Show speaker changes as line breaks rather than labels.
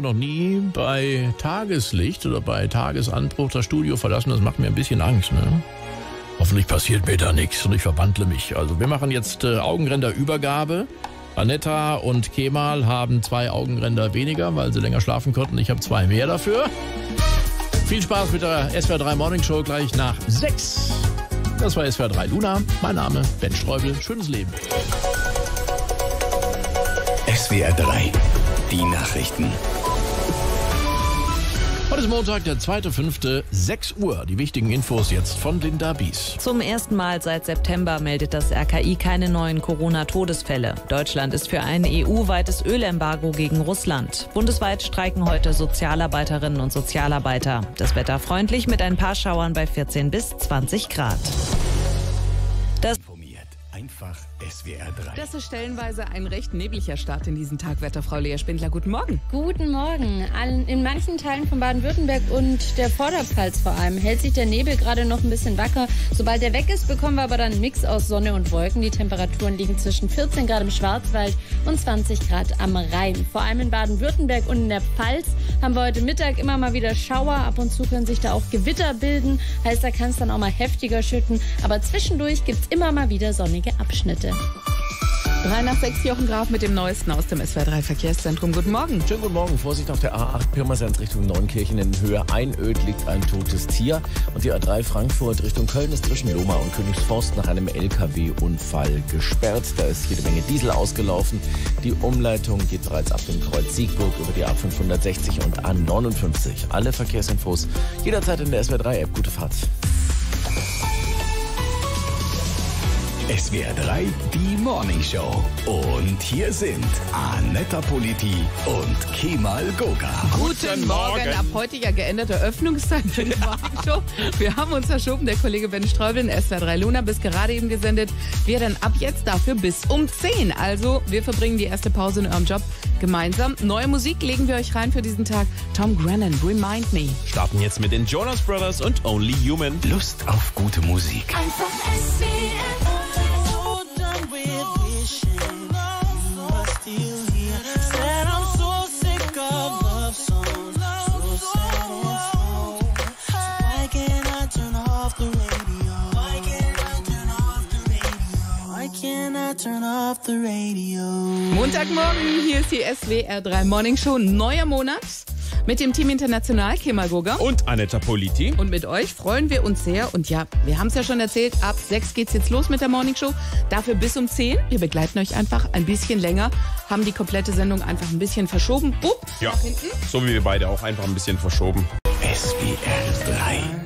noch nie bei Tageslicht oder bei Tagesanbruch das Studio verlassen. Das macht mir ein bisschen Angst. Ne? Hoffentlich passiert mir da nichts und ich verwandle mich. Also wir machen jetzt äh, Augenränderübergabe. Anetta und Kemal haben zwei Augenränder weniger, weil sie länger schlafen konnten. Ich habe zwei mehr dafür. Viel Spaß mit der SWR 3 Morning Show gleich nach sechs. Das war SWR 3 Luna. Mein Name Ben Streubel. Schönes Leben.
SWR 3. Die Nachrichten.
Ist Montag, der 2.5., 6 Uhr. Die wichtigen Infos jetzt von Linda Bies.
Zum ersten Mal seit September meldet das RKI keine neuen Corona-Todesfälle. Deutschland ist für ein EU-weites Ölembargo gegen Russland. Bundesweit streiken heute Sozialarbeiterinnen und Sozialarbeiter. Das Wetter freundlich mit ein paar Schauern bei 14 bis 20 Grad.
Das einfach SWR 3.
Das ist stellenweise ein recht nebliger Start in diesen Tag, Wetterfrau Lea Spindler. Guten Morgen.
Guten Morgen. In manchen Teilen von Baden-Württemberg und der Vorderpfalz vor allem hält sich der Nebel gerade noch ein bisschen wacker. Sobald er weg ist, bekommen wir aber dann einen Mix aus Sonne und Wolken. Die Temperaturen liegen zwischen 14 Grad im Schwarzwald und 20 Grad am Rhein. Vor allem in Baden-Württemberg und in der Pfalz haben wir heute Mittag immer mal wieder Schauer. Ab und zu können sich da auch Gewitter bilden. Heißt, da kann es dann auch mal heftiger schütten. Aber zwischendurch gibt es immer mal wieder sonnige Abschnitte.
Drei nach sechs, Jochen Graf mit dem Neuesten aus dem SWR3 Verkehrszentrum. Guten Morgen.
Schönen guten Morgen. Vorsicht auf der A8 Pirmasens Richtung Neunkirchen in Höhe Einöd liegt ein totes Tier. Und die A3 Frankfurt Richtung Köln ist zwischen Loma und Königsforst nach einem LKW-Unfall gesperrt. Da ist jede Menge Diesel ausgelaufen. Die Umleitung geht bereits ab dem Kreuz Siegburg über die A560 und A59. Alle Verkehrsinfos jederzeit in der SWR3-App. Gute Fahrt.
SWR 3, die Morning Show. Und hier sind Anetta Politi und Kemal Goga.
Guten Morgen. Ab heute ja geänderte Öffnungszeit für die Morning Show. Wir haben uns verschoben. Der Kollege Ben Streubel in SWR 3 Luna bis gerade eben gesendet. Wir dann ab jetzt dafür bis um 10. Also wir verbringen die erste Pause in eurem Job gemeinsam. Neue Musik legen wir euch rein für diesen Tag. Tom Grennan, Remind Me.
Starten jetzt mit den Jonas Brothers und Only Human.
Lust auf gute Musik.
Einfach SWR.
Montagmorgen, hier ist die SWR3 Morning Show, neuer Monat. Mit dem Team International Kemal Goga.
Und Anetta Politi.
Und mit euch freuen wir uns sehr. Und ja, wir haben es ja schon erzählt, ab 6 geht's jetzt los mit der Morning Show. Dafür bis um 10. Wir begleiten euch einfach ein bisschen länger, haben die komplette Sendung einfach ein bisschen verschoben. Ups,
ja, nach hinten. So wie wir beide auch einfach ein bisschen verschoben.
SWR 3.